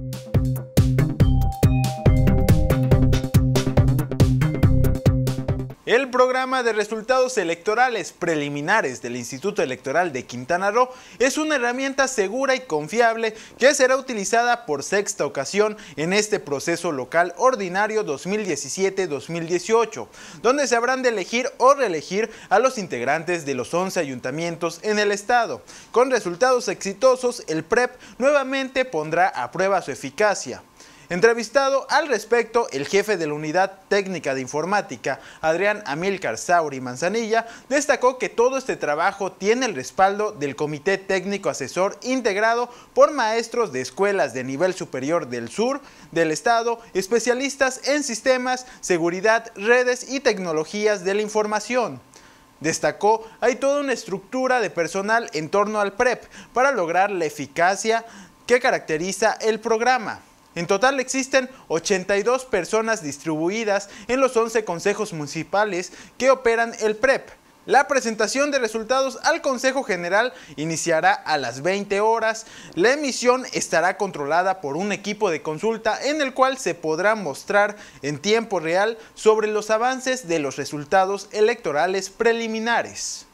Thank you. El programa de resultados electorales preliminares del Instituto Electoral de Quintana Roo es una herramienta segura y confiable que será utilizada por sexta ocasión en este proceso local ordinario 2017-2018, donde se habrán de elegir o reelegir a los integrantes de los 11 ayuntamientos en el estado. Con resultados exitosos, el PREP nuevamente pondrá a prueba su eficacia. Entrevistado al respecto, el jefe de la Unidad Técnica de Informática, Adrián Amílcar Sauri Manzanilla, destacó que todo este trabajo tiene el respaldo del Comité Técnico Asesor integrado por maestros de escuelas de nivel superior del sur del estado, especialistas en sistemas, seguridad, redes y tecnologías de la información. Destacó, hay toda una estructura de personal en torno al PREP para lograr la eficacia que caracteriza el programa. En total existen 82 personas distribuidas en los 11 consejos municipales que operan el PREP. La presentación de resultados al Consejo General iniciará a las 20 horas. La emisión estará controlada por un equipo de consulta en el cual se podrá mostrar en tiempo real sobre los avances de los resultados electorales preliminares.